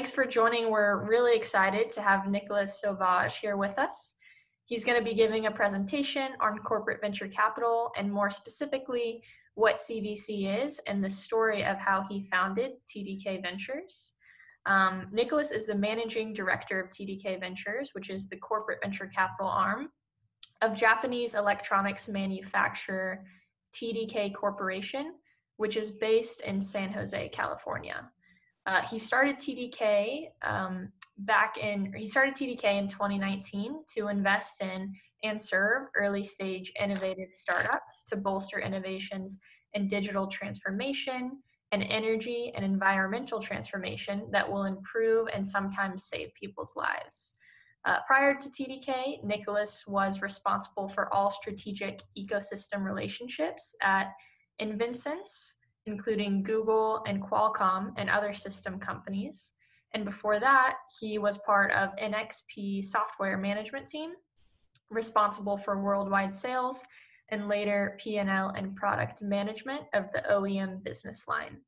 thanks for joining. We're really excited to have Nicolas Sauvage here with us. He's going to be giving a presentation on corporate venture capital and more specifically what CVC is and the story of how he founded TDK Ventures. Um, Nicolas is the managing director of TDK Ventures, which is the corporate venture capital arm of Japanese electronics manufacturer TDK Corporation, which is based in San Jose, California. Uh, he started TDK um, back in, he started TDK in 2019 to invest in and serve early stage innovative startups to bolster innovations in digital transformation and energy and environmental transformation that will improve and sometimes save people's lives. Uh, prior to TDK, Nicolas was responsible for all strategic ecosystem relationships at InvenSense, including Google and Qualcomm and other system companies. And before that, he was part of NXP software management team, responsible for worldwide sales and later P&L and product management of the OEM business line.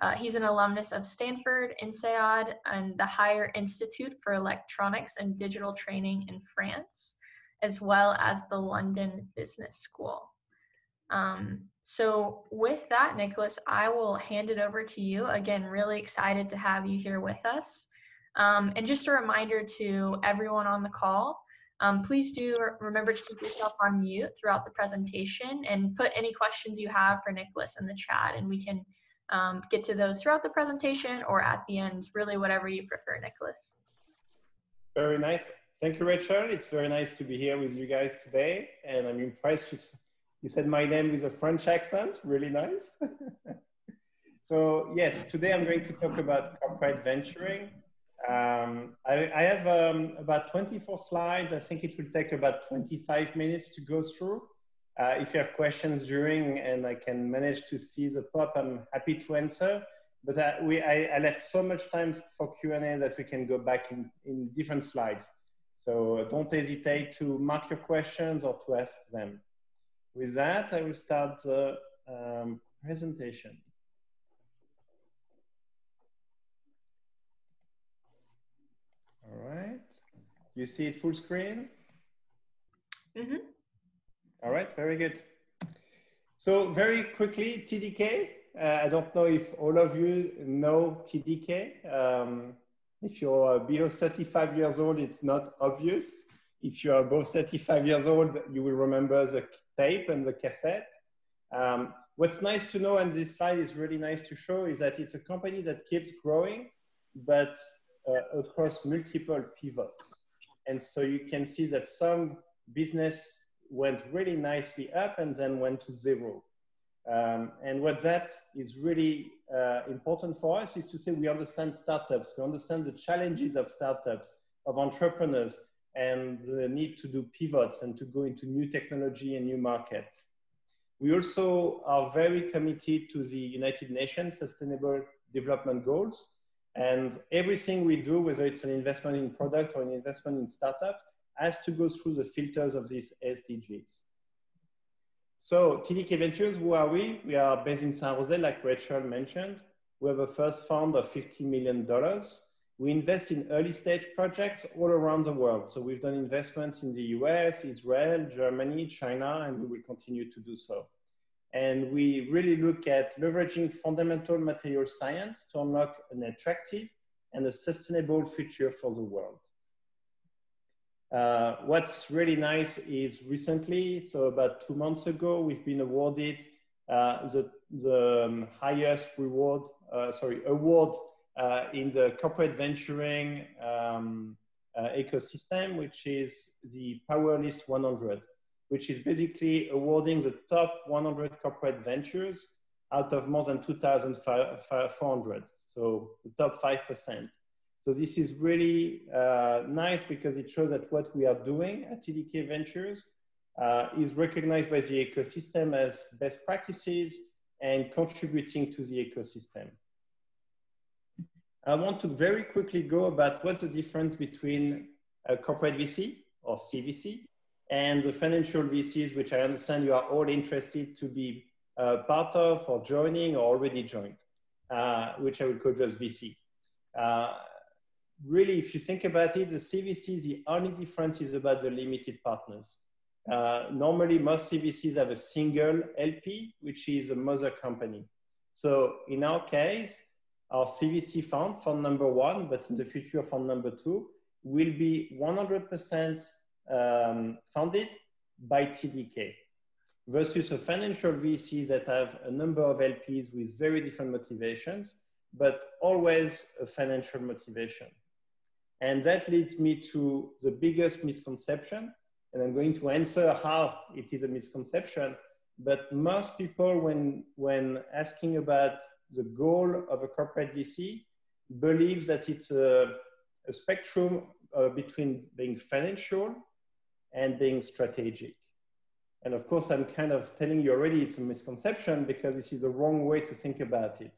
Uh, he's an alumnus of Stanford, INSEAD, and the Higher Institute for Electronics and Digital Training in France, as well as the London Business School. Um, so, with that, Nicolas, I will hand it over to you. Again, really excited to have you here with us. Um, and just a reminder to everyone on the call um, please do remember to keep yourself on mute throughout the presentation and put any questions you have for Nicolas in the chat, and we can um, get to those throughout the presentation or at the end, really whatever you prefer, Nicolas. Very nice. Thank you, Rachel. It's very nice to be here with you guys today. And I'm impressed you, you said my name with a French accent. Really nice. so yes, today I'm going to talk about corporate venturing. Um, I, I, have um, about 24 slides. I think it will take about 25 minutes to go through. Uh, if you have questions during and I can manage to see the pop, I'm happy to answer. But uh, we, I, I, left so much time for Q&A that we can go back in, in different slides. So don't hesitate to mark your questions or to ask them. With that, I will start the um, presentation. All right. You see it full screen? Mm -hmm. All right, very good. So very quickly, TDK. Uh, I don't know if all of you know TDK. Um, if you're below 35 years old, it's not obvious. If you are above 35 years old, you will remember the tape and the cassette. Um, what's nice to know, and this slide is really nice to show, is that it's a company that keeps growing, but uh, across multiple pivots. And so you can see that some business went really nicely up and then went to zero. Um, and what that is really uh, important for us is to say we understand startups, we understand the challenges of startups, of entrepreneurs, and the need to do pivots and to go into new technology and new market. We also are very committed to the United Nations Sustainable Development Goals. And everything we do, whether it's an investment in product or an investment in startups, has to go through the filters of these SDGs. So TDK Ventures, who are we? We are based in San Jose, like Rachel mentioned. We have a first fund of $50 million. We invest in early stage projects all around the world. So we've done investments in the US, Israel, Germany, China, and we will continue to do so. And we really look at leveraging fundamental material science to unlock an attractive and a sustainable future for the world. Uh, what's really nice is recently, so about two months ago, we've been awarded uh, the, the um, highest reward, uh, sorry, award uh, in the corporate venturing um, uh, ecosystem, which is the Power List 100, which is basically awarding the top 100 corporate ventures out of more than 2,400, so the top 5%. So this is really uh, nice because it shows that what we are doing at TDK Ventures uh, is recognized by the ecosystem as best practices and contributing to the ecosystem. I want to very quickly go about what's the difference between a corporate VC or CVC and the financial VCs, which I understand you are all interested to be uh, part of or joining or already joined, uh, which I will call just VC. Uh, really, if you think about it, the CVC, the only difference is about the limited partners. Uh, normally, most CVCs have a single LP, which is a mother company. So in our case, our CVC fund, fund number one, but in the future, fund number two, will be 100% um, funded by TDK versus a financial VC that have a number of LPs with very different motivations, but always a financial motivation. And that leads me to the biggest misconception. And I'm going to answer how it is a misconception. But most people, when, when asking about the goal of a corporate VC, believes that it's a, a spectrum uh, between being financial and being strategic. And of course, I'm kind of telling you already it's a misconception because this is the wrong way to think about it.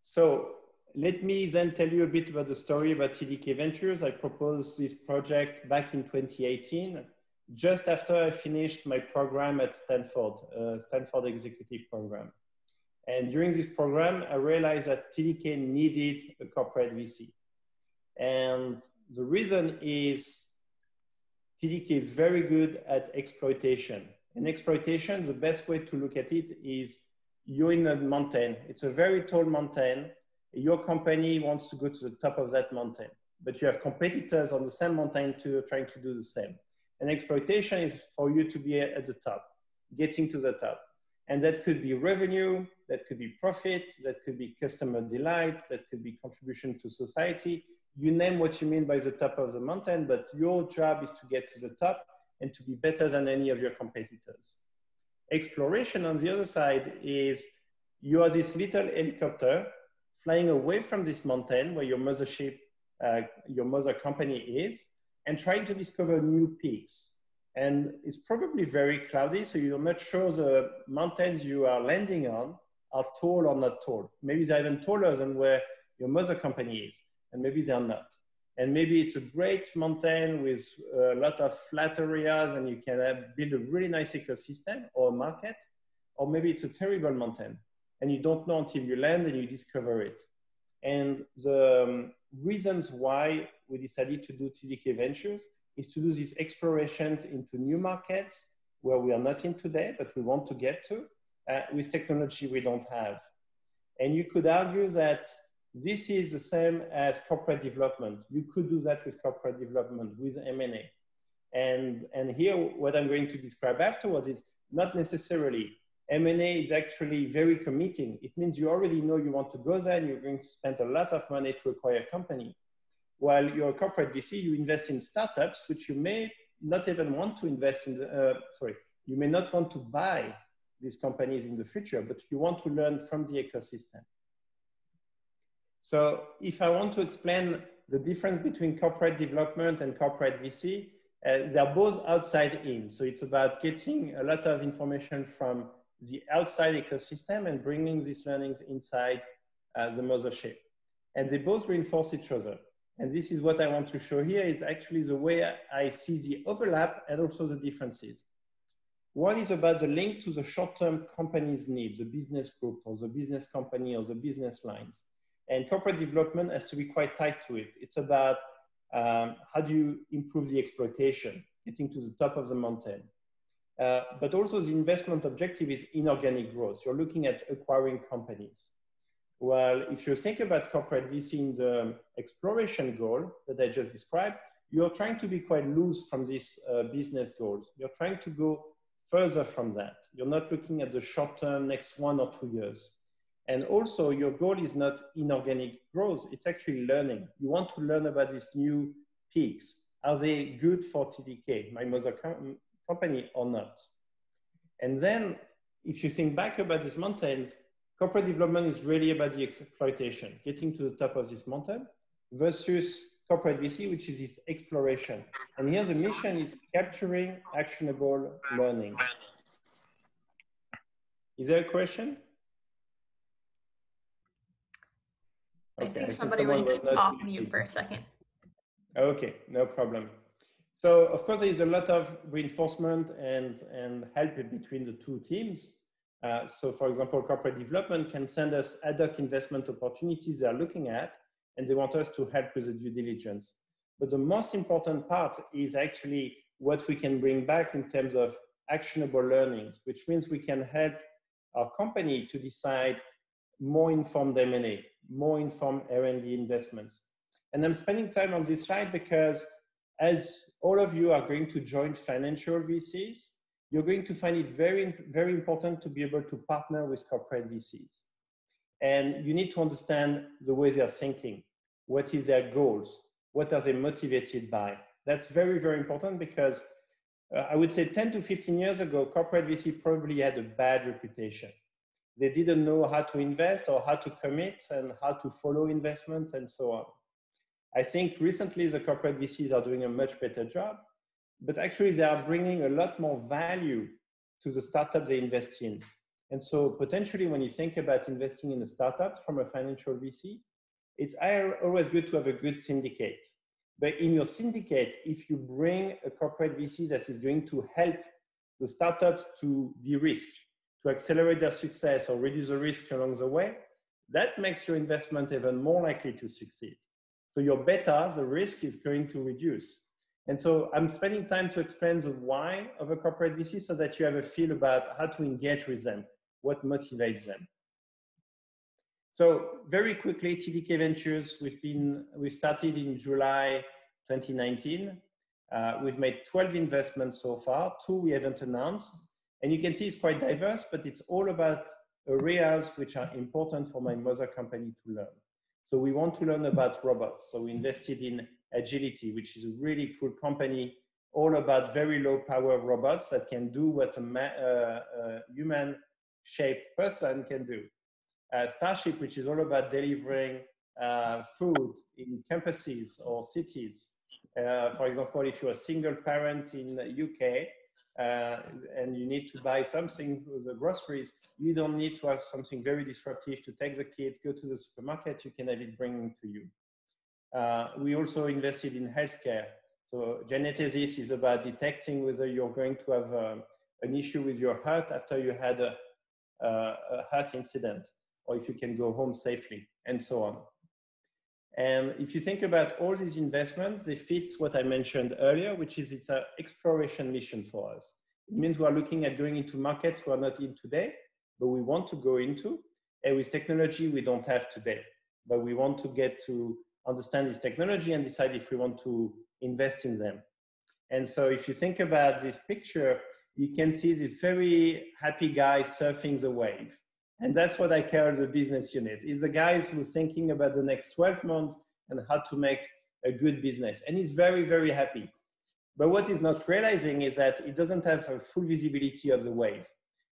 So let me then tell you a bit about the story about TDK Ventures. I proposed this project back in 2018, just after I finished my program at Stanford, uh, Stanford Executive Program. And during this program, I realized that TDK needed a corporate VC. And the reason is TDK is very good at exploitation. And exploitation, the best way to look at it is you're in a mountain. It's a very tall mountain. Your company wants to go to the top of that mountain, but you have competitors on the same mountain too trying to do the same. And exploitation is for you to be at the top, getting to the top. And that could be revenue, that could be profit, that could be customer delight, that could be contribution to society. You name what you mean by the top of the mountain, but your job is to get to the top and to be better than any of your competitors. Exploration on the other side is you are this little helicopter flying away from this mountain where your mothership, uh, your mother company is, and trying to discover new peaks. And it's probably very cloudy, so you're not sure the mountains you are landing on are tall or not tall. Maybe they're even taller than where your mother company is, and maybe they're not. And maybe it's a great mountain with a lot of flat areas and you can build a really nice ecosystem or a market. Or maybe it's a terrible mountain and you don't know until you land and you discover it. And the um, reasons why we decided to do TDK Ventures is to do these explorations into new markets where we are not in today, but we want to get to uh, with technology we don't have. And you could argue that this is the same as corporate development. You could do that with corporate development, with M&A. And, and here, what I'm going to describe afterwards is not necessarily. M&A is actually very committing. It means you already know you want to go there and you're going to spend a lot of money to acquire a company. While you're a corporate VC, you invest in startups, which you may not even want to invest in, the, uh, sorry, you may not want to buy these companies in the future, but you want to learn from the ecosystem. So if I want to explain the difference between corporate development and corporate VC, uh, they're both outside in. So it's about getting a lot of information from the outside ecosystem and bringing these learnings inside uh, the mothership. And they both reinforce each other. And this is what I want to show here is actually the way I see the overlap and also the differences. One is about the link to the short-term company's needs, the business group or the business company or the business lines. And corporate development has to be quite tied to it. It's about um, how do you improve the exploitation, getting to the top of the mountain. Uh, but also the investment objective is inorganic growth. You're looking at acquiring companies. Well, if you think about corporate VC in the exploration goal that I just described, you're trying to be quite loose from these uh, business goals. You're trying to go further from that. You're not looking at the short term, next one or two years. And also your goal is not inorganic growth, it's actually learning. You want to learn about these new peaks. Are they good for TDK, my mother com company or not? And then if you think back about these mountains, corporate development is really about the exploitation, getting to the top of this mountain versus corporate VC, which is this exploration. And here the mission is capturing actionable learning. Is there a question? I think somebody went off mute for a second. Okay, no problem. So of course, there is a lot of reinforcement and, and help between the two teams. Uh, so for example, corporate development can send us ad hoc investment opportunities they are looking at, and they want us to help with the due diligence. But the most important part is actually what we can bring back in terms of actionable learnings, which means we can help our company to decide more informed M&A, more informed R&D investments. And I'm spending time on this slide because as all of you are going to join financial VCs, you're going to find it very, very important to be able to partner with corporate VCs. And you need to understand the way they are thinking. What is their goals? What are they motivated by? That's very, very important because uh, I would say 10 to 15 years ago, corporate VC probably had a bad reputation. They didn't know how to invest or how to commit and how to follow investments and so on. I think recently the corporate VCs are doing a much better job, but actually they are bringing a lot more value to the startup they invest in. And so potentially when you think about investing in a startup from a financial VC, it's always good to have a good syndicate. But in your syndicate, if you bring a corporate VC that is going to help the startup to de-risk, to accelerate their success or reduce the risk along the way, that makes your investment even more likely to succeed. So your beta, the risk is going to reduce. And so I'm spending time to explain the why of a corporate VC so that you have a feel about how to engage with them, what motivates them. So very quickly, TDK Ventures, we've been, we started in July 2019. Uh, we've made 12 investments so far, two we haven't announced. And you can see it's quite diverse, but it's all about areas which are important for my mother company to learn. So we want to learn about robots. So we invested in Agility, which is a really cool company all about very low power robots that can do what a, uh, a human shaped person can do. Uh, Starship, which is all about delivering uh, food in campuses or cities. Uh, for example, if you're a single parent in the UK uh, and you need to buy something for the groceries, you don't need to have something very disruptive to take the kids, go to the supermarket, you can have it bringing to you. Uh, we also invested in healthcare. So Genetesis is about detecting whether you're going to have uh, an issue with your heart after you had a, a heart incident, or if you can go home safely, and so on. And if you think about all these investments, they fit what I mentioned earlier, which is it's an exploration mission for us. It means we are looking at going into markets we are not in today, but we want to go into, and with technology we don't have today. But we want to get to understand this technology and decide if we want to invest in them. And so if you think about this picture, you can see this very happy guy surfing the wave. And that's what I call the business unit. Is the guys who's thinking about the next 12 months and how to make a good business. And he's very, very happy. But what he's not realizing is that it doesn't have a full visibility of the wave.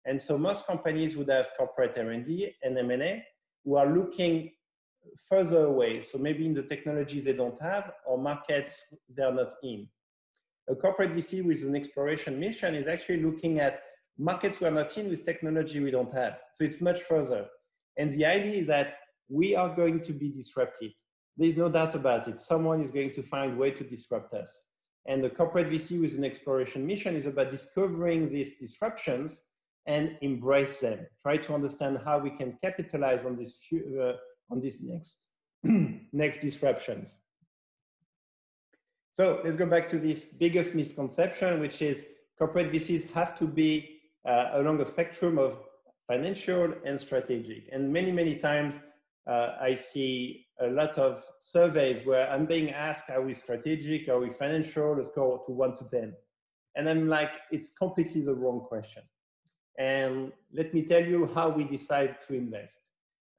And so most companies would have corporate R&D and M&A who are looking further away. So maybe in the technologies they don't have or markets they are not in. A corporate VC with an exploration mission is actually looking at markets we're not in with technology we don't have. So it's much further. And the idea is that we are going to be disrupted. There's no doubt about it. Someone is going to find a way to disrupt us. And the corporate VC with an exploration mission is about discovering these disruptions and embrace them. Try to understand how we can capitalize on this uh, on these next next disruptions. So let's go back to this biggest misconception, which is corporate VCs have to be uh, along a spectrum of financial and strategic. And many, many times uh, I see a lot of surveys where I'm being asked, are we strategic? Are we financial? Let's go to one to 10. And I'm like, it's completely the wrong question. And let me tell you how we decide to invest.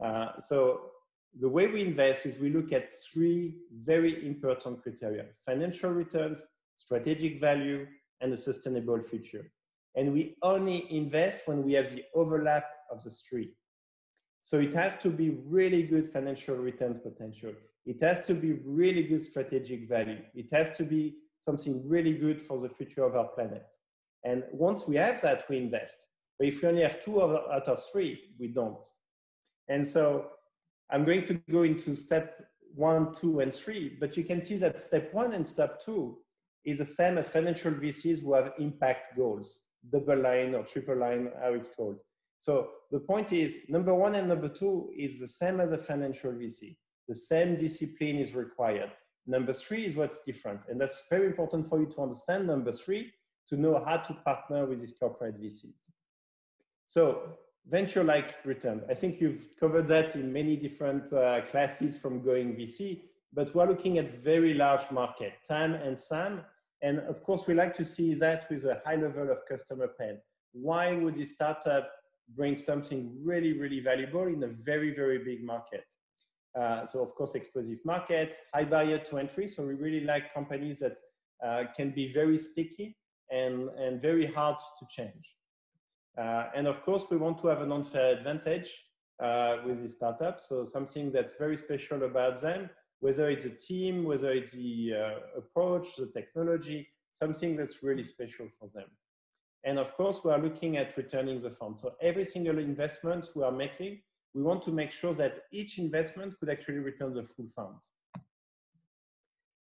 Uh, so the way we invest is we look at three very important criteria, financial returns, strategic value, and a sustainable future. And we only invest when we have the overlap of the three. So it has to be really good financial returns potential. It has to be really good strategic value. It has to be something really good for the future of our planet. And once we have that, we invest. But if we only have two out of three, we don't. And so I'm going to go into step one, two, and three, but you can see that step one and step two is the same as financial VCs who have impact goals, double line or triple line, how it's called. So the point is number one and number two is the same as a financial VC. The same discipline is required. Number three is what's different. And that's very important for you to understand. Number three, to know how to partner with these corporate VCs. So venture-like returns. I think you've covered that in many different uh, classes from GoingVC, but we're looking at very large market, TAM and SAM. And of course, we like to see that with a high level of customer pain. Why would this startup bring something really, really valuable in a very, very big market? Uh, so of course, explosive markets, high barrier to entry. So we really like companies that uh, can be very sticky and, and very hard to change. Uh, and of course, we want to have an unfair advantage uh, with these startups. So something that's very special about them, whether it's a team, whether it's the uh, approach, the technology, something that's really special for them. And of course, we are looking at returning the fund. So every single investment we are making, we want to make sure that each investment could actually return the full fund.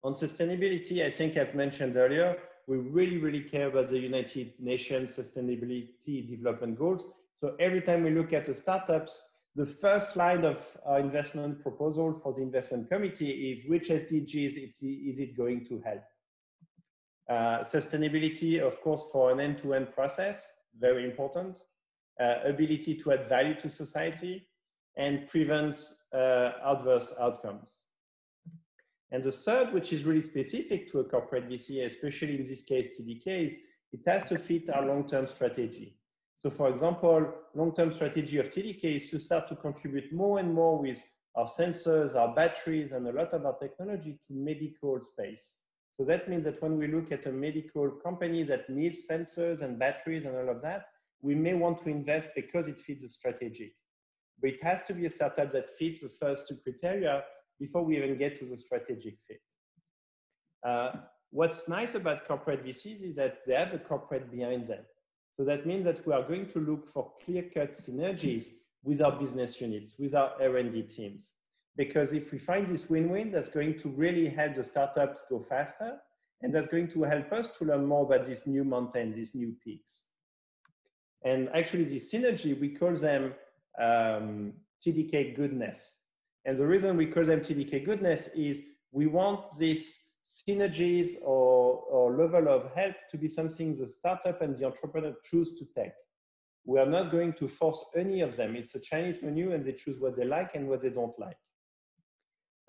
On sustainability, I think I've mentioned earlier, we really, really care about the United Nations Sustainability Development Goals. So every time we look at the startups, the first slide of our investment proposal for the investment committee is which SDGs is it going to help? Uh, sustainability, of course, for an end-to-end -end process, very important. Uh, ability to add value to society and prevent uh, adverse outcomes. And the third, which is really specific to a corporate VC, especially in this case TDK, is it has to fit our long-term strategy. So for example, long-term strategy of TDK is to start to contribute more and more with our sensors, our batteries, and a lot of our technology to medical space. So that means that when we look at a medical company that needs sensors and batteries and all of that, we may want to invest because it fits the strategic. But it has to be a startup that fits the first two criteria before we even get to the strategic fit. Uh, what's nice about corporate VCs is that they have the corporate behind them. So that means that we are going to look for clear-cut synergies with our business units, with our R&D teams. Because if we find this win-win, that's going to really help the startups go faster, and that's going to help us to learn more about these new mountains, these new peaks. And actually, this synergy, we call them um, TDK goodness. And the reason we call them TDK goodness is we want these synergies or, or level of help to be something the startup and the entrepreneur choose to take. We are not going to force any of them. It's a Chinese menu and they choose what they like and what they don't like.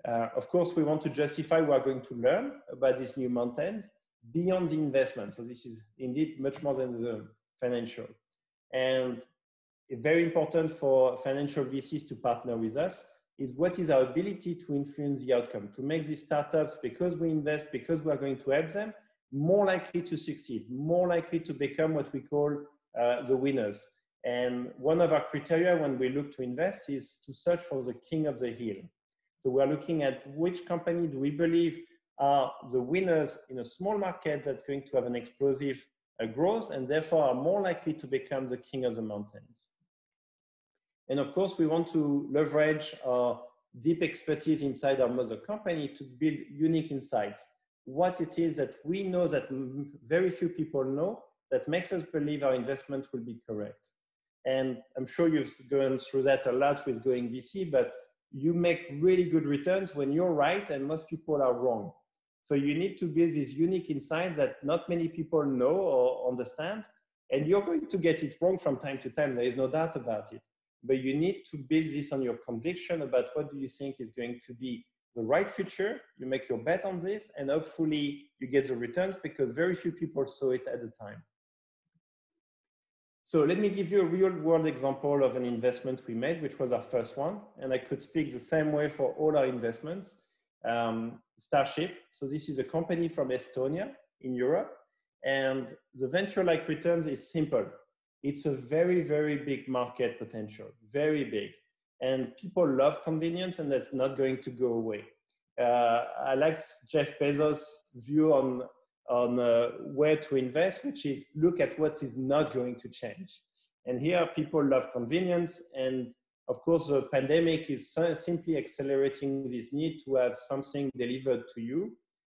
Uh, of course, we want to justify we are going to learn about these new mountains beyond the investment. So this is indeed much more than the financial. And very important for financial VCs to partner with us is what is our ability to influence the outcome, to make these startups, because we invest, because we are going to help them, more likely to succeed, more likely to become what we call uh, the winners. And one of our criteria when we look to invest is to search for the king of the hill. So we're looking at which company do we believe are the winners in a small market that's going to have an explosive uh, growth and therefore are more likely to become the king of the mountains. And of course, we want to leverage our deep expertise inside our mother company to build unique insights. What it is that we know that very few people know that makes us believe our investment will be correct. And I'm sure you've gone through that a lot with GoingVC, but you make really good returns when you're right and most people are wrong. So you need to build these unique insights that not many people know or understand. And you're going to get it wrong from time to time. There is no doubt about it but you need to build this on your conviction about what do you think is going to be the right future. You make your bet on this and hopefully you get the returns because very few people saw it at the time. So let me give you a real world example of an investment we made, which was our first one. And I could speak the same way for all our investments. Um, Starship. So this is a company from Estonia in Europe. And the venture-like returns is simple it's a very, very big market potential, very big. And people love convenience, and that's not going to go away. Uh, I like Jeff Bezos' view on, on uh, where to invest, which is look at what is not going to change. And here, people love convenience. And of course, the pandemic is simply accelerating this need to have something delivered to you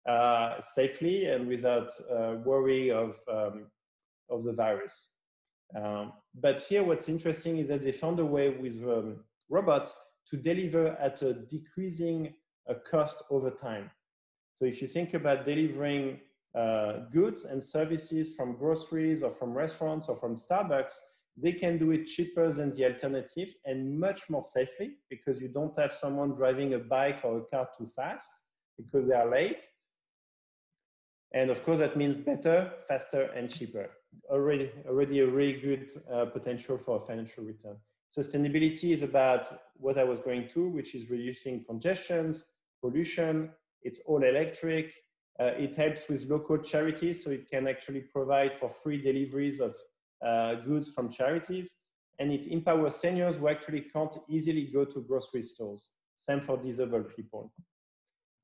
uh, safely and without uh, worry of, um, of the virus. Um, but here, what's interesting is that they found a way with um, robots to deliver at a decreasing uh, cost over time. So if you think about delivering uh, goods and services from groceries or from restaurants or from Starbucks, they can do it cheaper than the alternatives and much more safely because you don't have someone driving a bike or a car too fast because they are late. And of course, that means better, faster, and cheaper. Already, already a really good uh, potential for a financial return. Sustainability is about what I was going to, which is reducing congestions, pollution. It's all electric. Uh, it helps with local charities, so it can actually provide for free deliveries of uh, goods from charities. And it empowers seniors who actually can't easily go to grocery stores. Same for disabled people.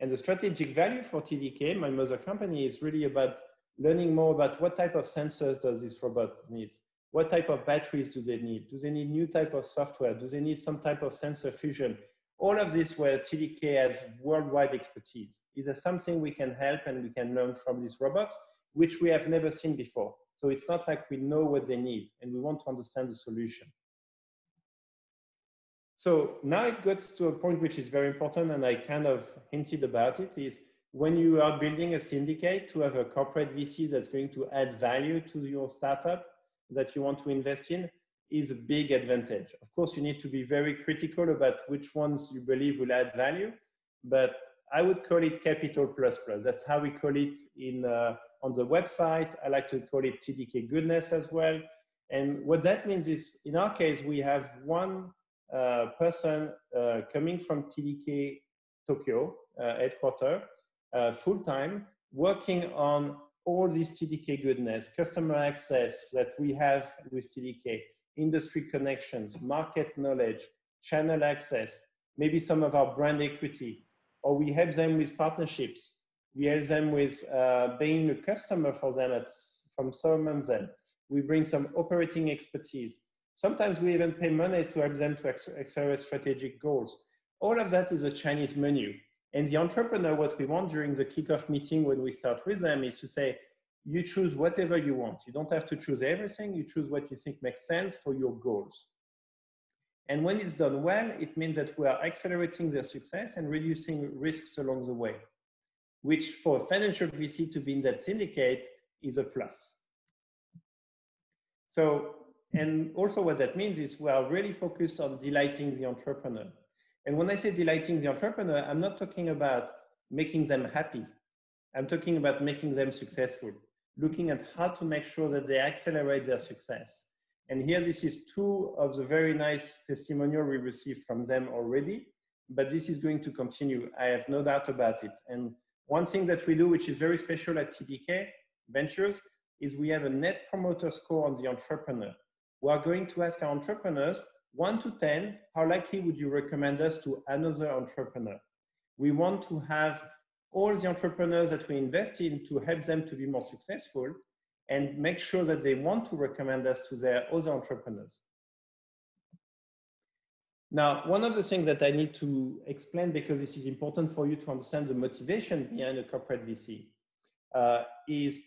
And the strategic value for TDK, my mother company, is really about learning more about what type of sensors does this robot need? What type of batteries do they need? Do they need new type of software? Do they need some type of sensor fusion? All of this where TDK has worldwide expertise. Is there something we can help and we can learn from these robots, which we have never seen before? So it's not like we know what they need and we want to understand the solution. So now it gets to a point which is very important, and I kind of hinted about it, is when you are building a syndicate to have a corporate VC that's going to add value to your startup that you want to invest in is a big advantage. Of course, you need to be very critical about which ones you believe will add value, but I would call it capital plus plus. That's how we call it in uh, on the website. I like to call it TDK goodness as well. And what that means is, in our case, we have one uh, person uh, coming from TDK Tokyo uh, headquarters full time, working on all this TDK goodness, customer access that we have with TDK, industry connections, market knowledge, channel access, maybe some of our brand equity, or we help them with partnerships. We help them with uh, being a customer for them at, from some of them. We bring some operating expertise. Sometimes we even pay money to help them to accelerate strategic goals. All of that is a Chinese menu. And the entrepreneur, what we want during the kickoff meeting when we start with them is to say, you choose whatever you want. You don't have to choose everything. You choose what you think makes sense for your goals. And when it's done well, it means that we are accelerating their success and reducing risks along the way, which for a financial VC to be in that syndicate is a plus. So and also what that means is we are really focused on delighting the entrepreneur. And when I say delighting the entrepreneur, I'm not talking about making them happy. I'm talking about making them successful, looking at how to make sure that they accelerate their success. And here, this is two of the very nice testimonial we received from them already, but this is going to continue. I have no doubt about it. And one thing that we do, which is very special at TDK Ventures, is we have a net promoter score on the entrepreneur we are going to ask our entrepreneurs, one to 10, how likely would you recommend us to another entrepreneur? We want to have all the entrepreneurs that we invest in to help them to be more successful and make sure that they want to recommend us to their other entrepreneurs. Now, one of the things that I need to explain, because this is important for you to understand the motivation behind a corporate VC, uh, is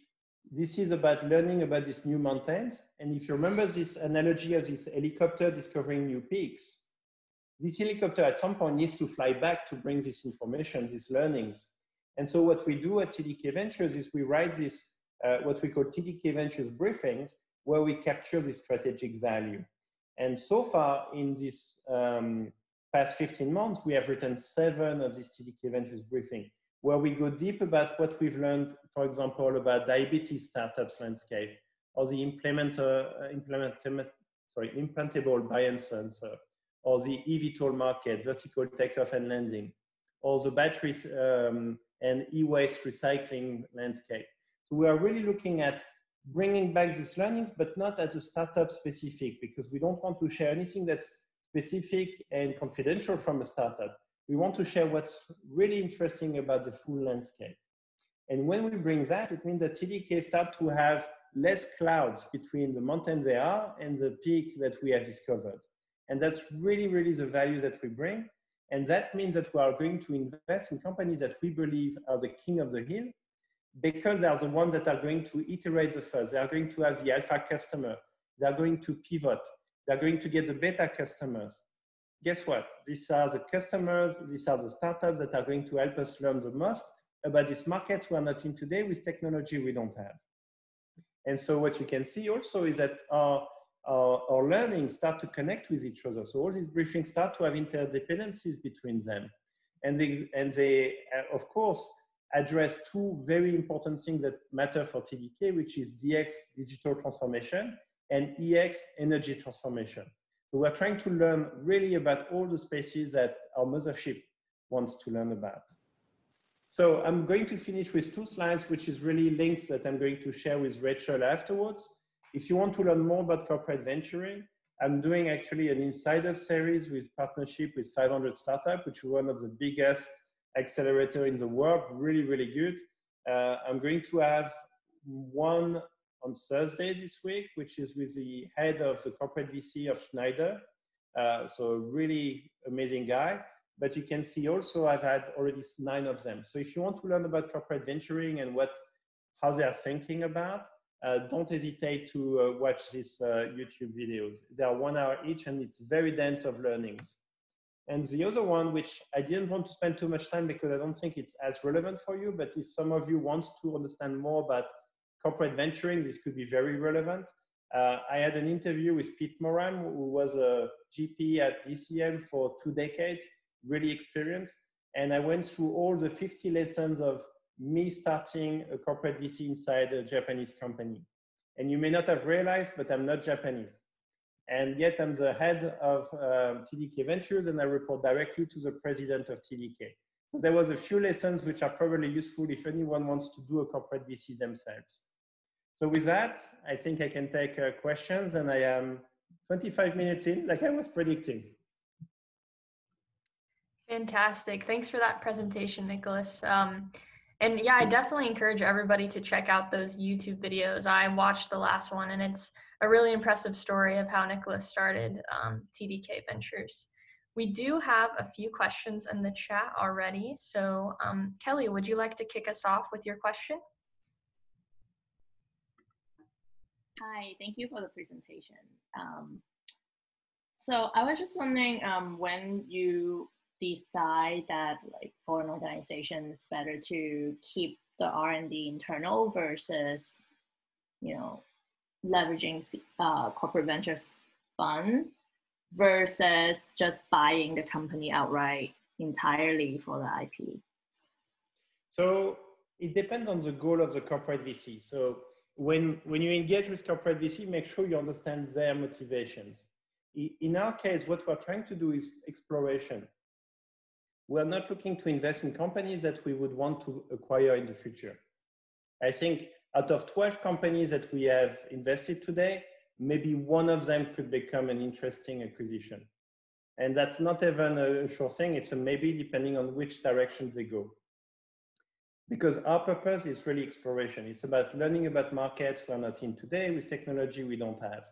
this is about learning about these new mountains. And if you remember this analogy of this helicopter discovering new peaks, this helicopter at some point needs to fly back to bring this information, these learnings. And so what we do at TDK Ventures is we write this, uh, what we call TDK Ventures briefings, where we capture this strategic value. And so far in this um, past 15 months, we have written seven of these TDK Ventures briefings where we go deep about what we've learned, for example, about diabetes startups landscape or the implementer, uh, implement, sorry, implantable biosensor or the eVTOL market, vertical takeoff and landing, or the batteries um, and e-waste recycling landscape. So we are really looking at bringing back these learnings, but not as a startup specific, because we don't want to share anything that's specific and confidential from a startup we want to share what's really interesting about the full landscape. And when we bring that, it means that TDK start to have less clouds between the mountain they are and the peak that we have discovered. And that's really, really the value that we bring. And that means that we are going to invest in companies that we believe are the king of the hill because they are the ones that are going to iterate the first. They are going to have the alpha customer. They are going to pivot. They are going to get the beta customers. Guess what? These are the customers, these are the startups that are going to help us learn the most about these markets we're not in today with technology we don't have. And so what you can see also is that our, our, our learning start to connect with each other. So all these briefings start to have interdependencies between them. And they, and they uh, of course, address two very important things that matter for TDK, which is DX, digital transformation, and EX, energy transformation. So we're trying to learn really about all the spaces that our mothership wants to learn about. So I'm going to finish with two slides, which is really links that I'm going to share with Rachel afterwards. If you want to learn more about corporate venturing, I'm doing actually an insider series with partnership with 500 Startup, which is one of the biggest accelerator in the world, really, really good. Uh, I'm going to have one on Thursday this week, which is with the head of the corporate VC of Schneider. Uh, so really amazing guy but you can see also I've had already nine of them. So if you want to learn about corporate venturing and what, how they are thinking about, uh, don't hesitate to uh, watch these uh, YouTube videos. They are one hour each and it's very dense of learnings. And the other one, which I didn't want to spend too much time because I don't think it's as relevant for you, but if some of you want to understand more about corporate venturing, this could be very relevant. Uh, I had an interview with Pete Moran, who was a GP at DCM for two decades really experienced. And I went through all the 50 lessons of me starting a corporate VC inside a Japanese company. And you may not have realized, but I'm not Japanese. And yet I'm the head of um, TDK Ventures and I report directly to the president of TDK. So there was a few lessons which are probably useful if anyone wants to do a corporate VC themselves. So with that, I think I can take uh, questions and I am 25 minutes in like I was predicting. Fantastic. Thanks for that presentation, Nicolas. Um, and yeah, I definitely encourage everybody to check out those YouTube videos. I watched the last one, and it's a really impressive story of how Nicolas started um, TDK Ventures. We do have a few questions in the chat already. So, um, Kelly, would you like to kick us off with your question? Hi, thank you for the presentation. Um, so I was just wondering um, when you decide that like for an organization it's better to keep the r&d internal versus you know leveraging uh, corporate venture fund versus just buying the company outright entirely for the ip so it depends on the goal of the corporate vc so when when you engage with corporate vc make sure you understand their motivations. In our case what we're trying to do is exploration. We're not looking to invest in companies that we would want to acquire in the future. I think out of 12 companies that we have invested today, maybe one of them could become an interesting acquisition. And that's not even a sure thing, it's a maybe depending on which direction they go. Because our purpose is really exploration. It's about learning about markets we're not in today with technology we don't have.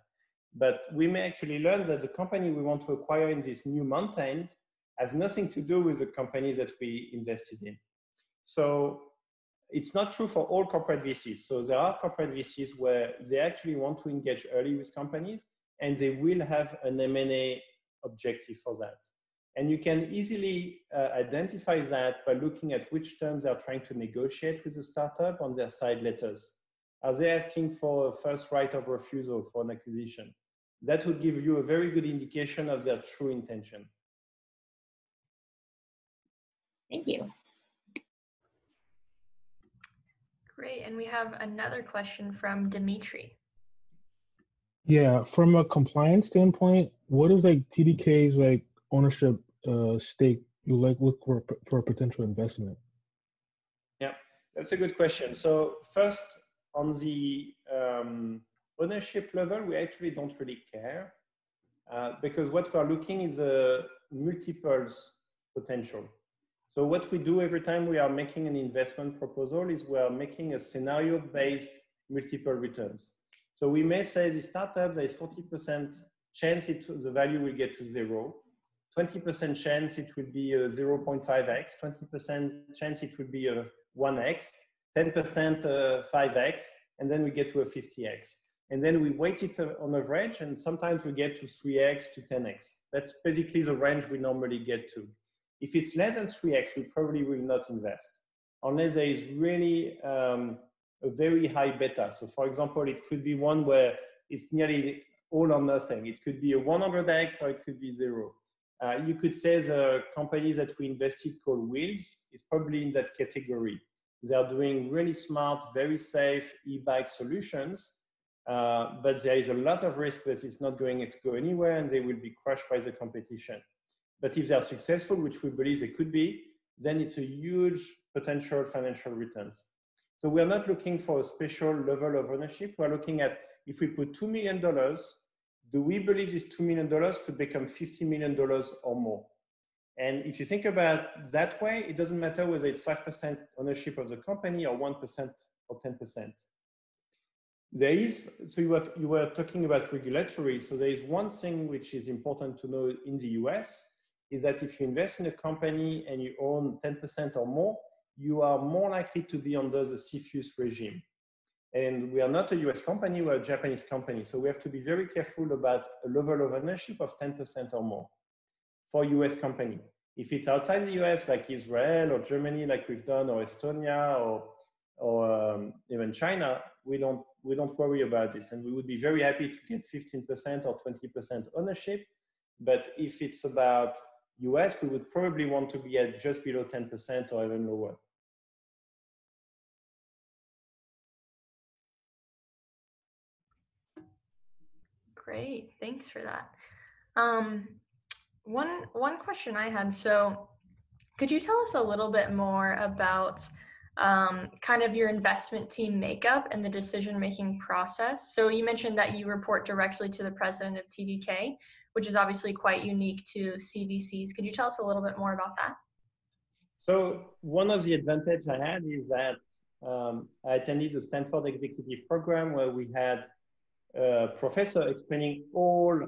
But we may actually learn that the company we want to acquire in these new mountains has nothing to do with the companies that we invested in. So it's not true for all corporate VCs. So there are corporate VCs where they actually want to engage early with companies and they will have an M&A objective for that. And you can easily uh, identify that by looking at which terms they are trying to negotiate with the startup on their side letters. Are they asking for a first right of refusal for an acquisition? That would give you a very good indication of their true intention. Thank you. Great. And we have another question from Dimitri. Yeah, from a compliance standpoint, what is like TDK's like ownership uh, stake you like look for, for a potential investment? Yeah, that's a good question. So first, on the um, ownership level, we actually don't really care uh, because what we're looking is a multiples potential. So what we do every time we are making an investment proposal is we are making a scenario-based multiple returns. So we may say the startup, there is 40% chance it, the value will get to zero, 20% chance it will be a 0.5x, 20% chance it will be a 1x, 10% uh, 5x, uh, and then we get to a 50x. and then we weight it uh, on average, and sometimes we get to 3x to 10x. That's basically the range we normally get to. If it's less than 3x, we probably will not invest, unless there is really um, a very high beta. So for example, it could be one where it's nearly all or nothing. It could be a 100x or it could be zero. Uh, you could say the company that we invested called Wheels is probably in that category. They are doing really smart, very safe e-bike solutions, uh, but there is a lot of risk that it's not going to go anywhere and they will be crushed by the competition. But if they are successful, which we believe they could be, then it's a huge potential financial returns. So we're not looking for a special level of ownership. We're looking at if we put $2 million, do we believe this $2 million could become $50 million or more? And if you think about that way, it doesn't matter whether it's 5% ownership of the company or 1% or 10%. There is, so you were, you were talking about regulatory. So there is one thing which is important to know in the US is that if you invest in a company and you own 10% or more, you are more likely to be under the CFIUS regime. And we are not a US company, we're a Japanese company. So we have to be very careful about a level of ownership of 10% or more for US company. If it's outside the US, like Israel or Germany, like we've done, or Estonia or, or um, even China, we don't, we don't worry about this. And we would be very happy to get 15% or 20% ownership. But if it's about US, we would probably want to be at just below 10% or even lower. Great, thanks for that. Um, one one question I had. So, could you tell us a little bit more about um, kind of your investment team makeup and the decision making process? So, you mentioned that you report directly to the president of TDK, which is obviously quite unique to CVCs. Could you tell us a little bit more about that? So, one of the advantages I had is that um, I attended the Stanford Executive Program where we had a professor explaining all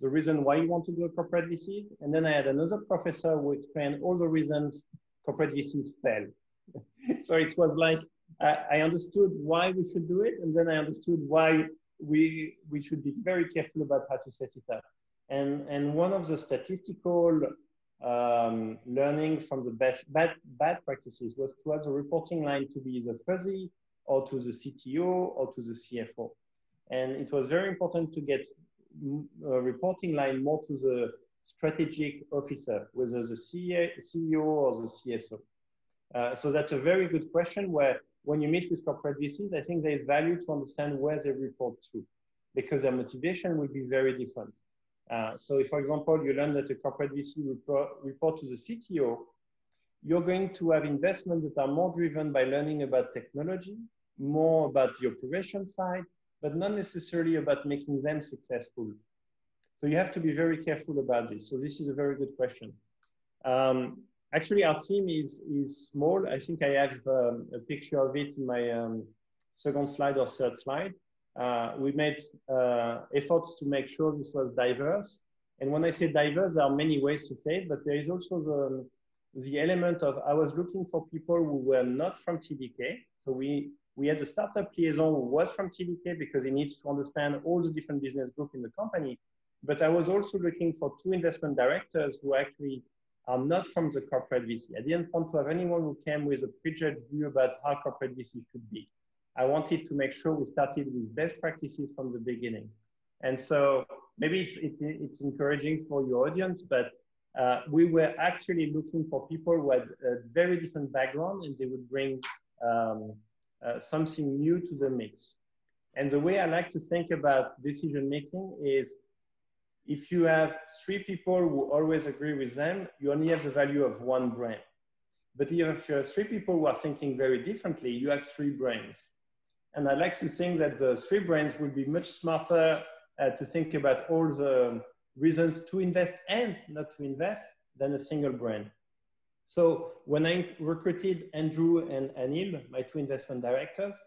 the reason why you want to do a corporate VCs. And then I had another professor who explained all the reasons corporate VCs fail. so it was like, I, I, understood why we should do it. And then I understood why we, we should be very careful about how to set it up. And, and one of the statistical um, learning from the best bad, bad practices was to have the reporting line to be either fuzzy or to the CTO or to the CFO. And it was very important to get a reporting line more to the strategic officer, whether the CEO or the CSO. Uh, so that's a very good question where when you meet with corporate VCs, I think there is value to understand where they report to because their motivation will be very different. Uh, so if, for example, you learn that a corporate VC report, report to the CTO, you're going to have investments that are more driven by learning about technology, more about the operation side, but not necessarily about making them successful. So you have to be very careful about this. So this is a very good question. Um, actually, our team is, is small. I think I have um, a picture of it in my um, second slide or third slide. Uh, we made uh, efforts to make sure this was diverse. And when I say diverse, there are many ways to say it, but there is also the, the element of I was looking for people who were not from TDK. So we we had a startup liaison who was from TDK because he needs to understand all the different business groups in the company. But I was also looking for two investment directors who actually are not from the corporate VC. I didn't want to have anyone who came with a prejudged view about how corporate VC should be. I wanted to make sure we started with best practices from the beginning. And so maybe it's, it's, it's encouraging for your audience, but uh, we were actually looking for people who had a very different background and they would bring um, uh, something new to the mix. And the way I like to think about decision making is if you have three people who always agree with them, you only have the value of one brain. But if you have three people who are thinking very differently, you have three brains. And I like to think that the three brains will be much smarter uh, to think about all the reasons to invest and not to invest than a single brain. So when I recruited Andrew and Anil, my two investment directors,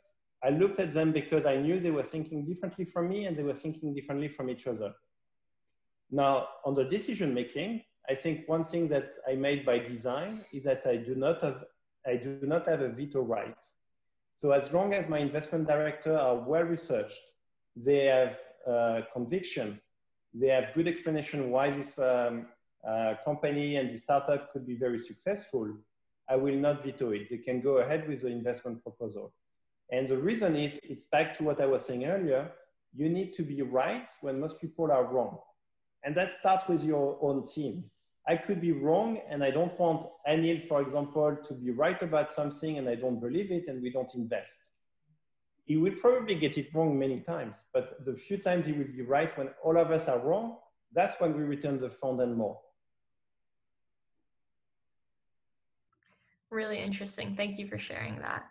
I looked at them because I knew they were thinking differently from me and they were thinking differently from each other. Now, on the decision making, I think one thing that I made by design is that I do not have, I do not have a veto right. So as long as my investment director are well researched, they have uh, conviction, they have good explanation why this um, uh, company and the startup could be very successful, I will not veto it. They can go ahead with the investment proposal. And the reason is, it's back to what I was saying earlier, you need to be right when most people are wrong. And that starts with your own team. I could be wrong and I don't want Anil, for example, to be right about something and I don't believe it and we don't invest. He will probably get it wrong many times, but the few times he will be right when all of us are wrong, that's when we return the fund and more. Really interesting. Thank you for sharing that.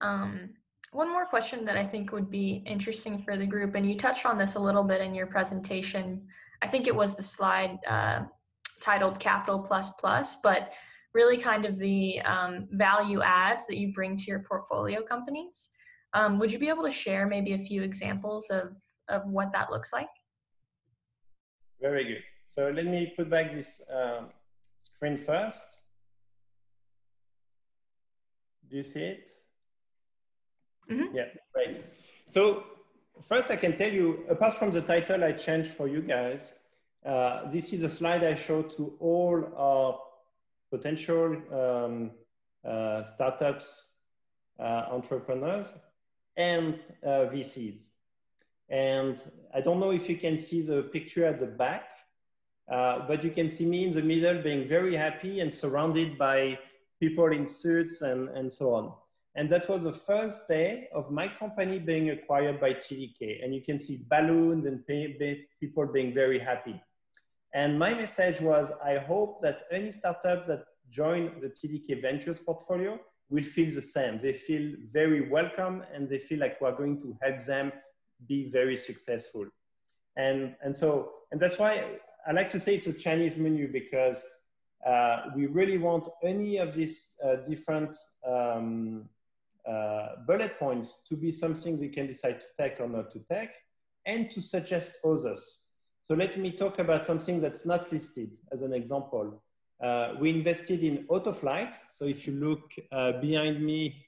Um, one more question that I think would be interesting for the group, and you touched on this a little bit in your presentation. I think it was the slide uh, titled Capital Plus Plus, but really kind of the um, value adds that you bring to your portfolio companies. Um, would you be able to share maybe a few examples of, of what that looks like? Very good. So let me put back this um, screen first. Do you see it? Mm -hmm. Yeah, great. So first I can tell you, apart from the title I changed for you guys, uh, this is a slide I show to all our potential um, uh, startups, uh, entrepreneurs, and uh, VCs. And I don't know if you can see the picture at the back, uh, but you can see me in the middle being very happy and surrounded by people in suits and, and so on. And that was the first day of my company being acquired by TDK. And you can see balloons and people being very happy. And my message was, I hope that any startup that join the TDK Ventures portfolio will feel the same. They feel very welcome and they feel like we're going to help them be very successful. And, and so, and that's why I like to say it's a Chinese menu because uh, we really want any of these uh, different um, uh, bullet points to be something they can decide to take or not to take and to suggest others. So let me talk about something that's not listed as an example. Uh, we invested in Autoflight. So if you look uh, behind me,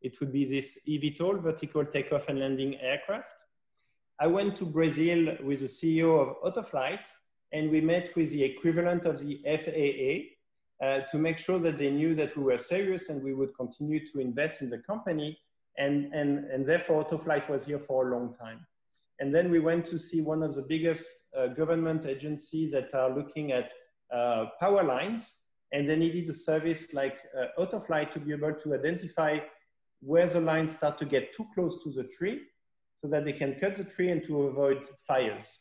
it would be this eVTOL, vertical takeoff and landing aircraft. I went to Brazil with the CEO of Autoflight and we met with the equivalent of the FAA uh, to make sure that they knew that we were serious and we would continue to invest in the company. And, and, and therefore, Autoflight was here for a long time. And then we went to see one of the biggest uh, government agencies that are looking at uh, power lines. And they needed a service like uh, Autoflight to be able to identify where the lines start to get too close to the tree so that they can cut the tree and to avoid fires.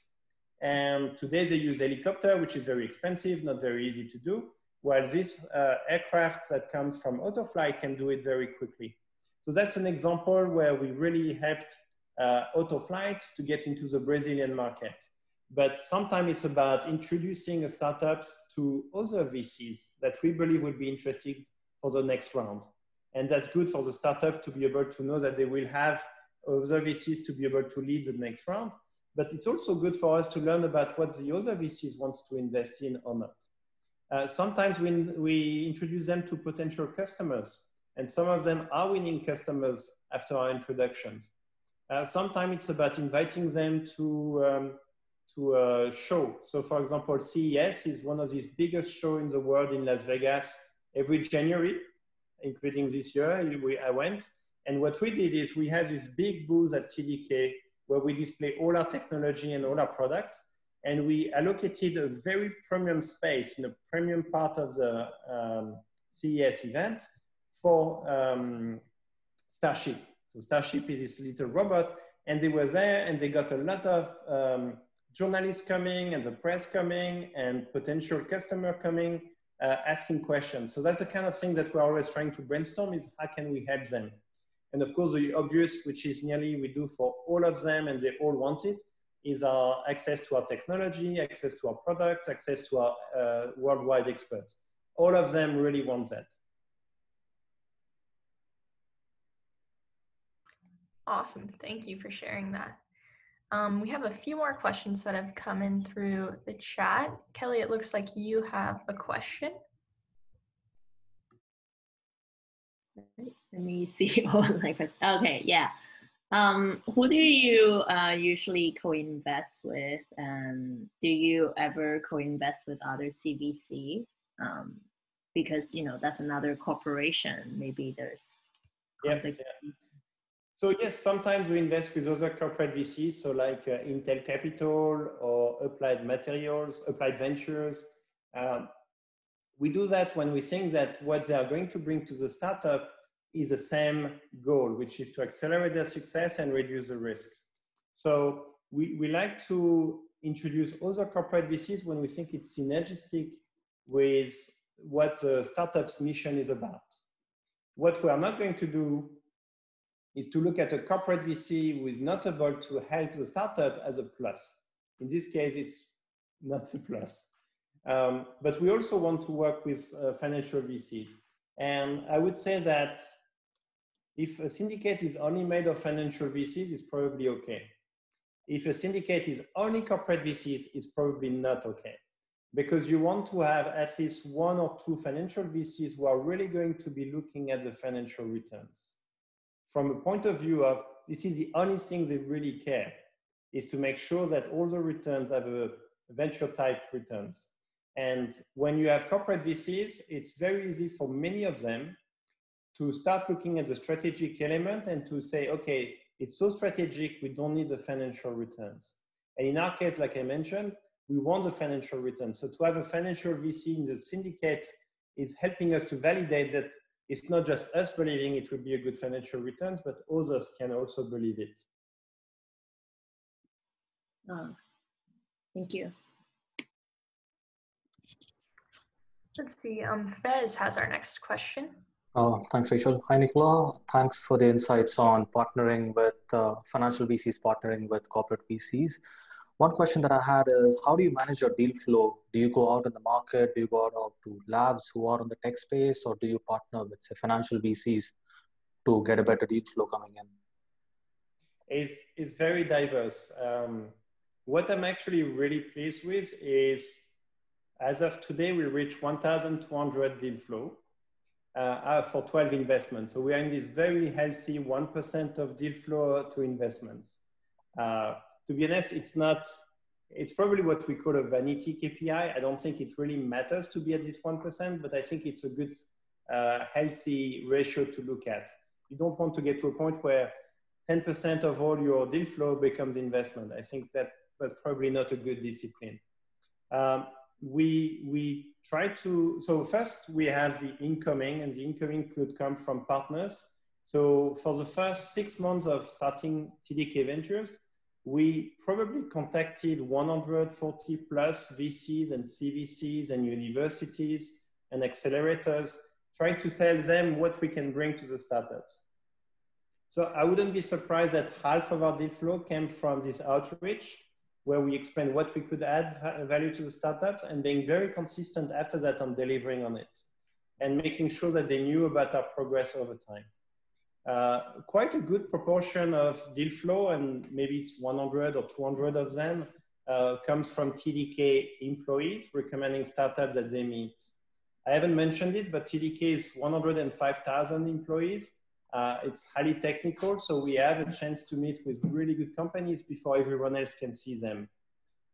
And today they use helicopter, which is very expensive, not very easy to do, while this uh, aircraft that comes from Autoflight can do it very quickly. So that's an example where we really helped uh, Autoflight to get into the Brazilian market. But sometimes it's about introducing startups to other VCs that we believe will be interested for the next round. And that's good for the startup to be able to know that they will have other VCs to be able to lead the next round but it's also good for us to learn about what the other VCs wants to invest in or not. Uh, sometimes we, we introduce them to potential customers, and some of them are winning customers after our introductions. Uh, sometimes it's about inviting them to, um, to a show. So for example, CES is one of these biggest shows in the world in Las Vegas every January, including this year, we, I went. And what we did is we have this big booth at TDK where we display all our technology and all our products. And we allocated a very premium space in a premium part of the um, CES event for um, Starship. So Starship is this little robot and they were there and they got a lot of um, journalists coming and the press coming and potential customer coming uh, asking questions. So that's the kind of thing that we're always trying to brainstorm is how can we help them? And of course, the obvious, which is nearly we do for all of them and they all want it, is our access to our technology, access to our products, access to our uh, worldwide experts. All of them really want that. Awesome. Thank you for sharing that. Um, we have a few more questions that have come in through the chat. Kelly, it looks like you have a question. Let me see all my questions. Okay, yeah. Um, who do you uh, usually co-invest with, and do you ever co-invest with other CVC? Um, because you know that's another corporation. Maybe there's yeah, yeah. So yes, sometimes we invest with other corporate VCs, so like uh, Intel Capital or Applied Materials, Applied Ventures. Um, we do that when we think that what they are going to bring to the startup is the same goal, which is to accelerate their success and reduce the risks. So we, we like to introduce other corporate VCs when we think it's synergistic with what the startup's mission is about. What we are not going to do is to look at a corporate VC who is not able to help the startup as a plus. In this case, it's not a plus. Um, but we also want to work with uh, financial VCs. And I would say that if a syndicate is only made of financial VCs, it's probably okay. If a syndicate is only corporate VCs, it's probably not okay. Because you want to have at least one or two financial VCs who are really going to be looking at the financial returns. From a point of view of this is the only thing they really care, is to make sure that all the returns have a venture type returns. And when you have corporate VCs, it's very easy for many of them to start looking at the strategic element and to say, okay, it's so strategic, we don't need the financial returns. And in our case, like I mentioned, we want the financial returns. So to have a financial VC in the syndicate is helping us to validate that it's not just us believing it will be a good financial returns, but others can also believe it. Oh, thank you. Let's see, um, Fez has our next question. Uh, thanks, Rachel. Hi, Nicola. Thanks for the insights on partnering with uh, financial VCs, partnering with corporate VCs. One question that I had is how do you manage your deal flow? Do you go out in the market? Do you go out to labs who are in the tech space, or do you partner with, say, financial VCs to get a better deal flow coming in? Is is very diverse. Um, what I'm actually really pleased with is, as of today, we reach 1,200 deal flow uh, for 12 investments. So we are in this very healthy 1% of deal flow to investments. Uh, to be honest, it's not, it's probably what we call a vanity KPI. I don't think it really matters to be at this 1%, but I think it's a good, uh, healthy ratio to look at. You don't want to get to a point where 10% of all your deal flow becomes investment. I think that that's probably not a good discipline. Um, we we try to so first we have the incoming and the incoming could come from partners so for the first six months of starting tdk ventures we probably contacted 140 plus vcs and cvcs and universities and accelerators trying to tell them what we can bring to the startups so i wouldn't be surprised that half of our deal flow came from this outreach where we explain what we could add value to the startups and being very consistent after that on delivering on it and making sure that they knew about our progress over time. Uh, quite a good proportion of deal flow, and maybe it's 100 or 200 of them, uh, comes from TDK employees recommending startups that they meet. I haven't mentioned it, but TDK is 105,000 employees. Uh, it's highly technical, so we have a chance to meet with really good companies before everyone else can see them.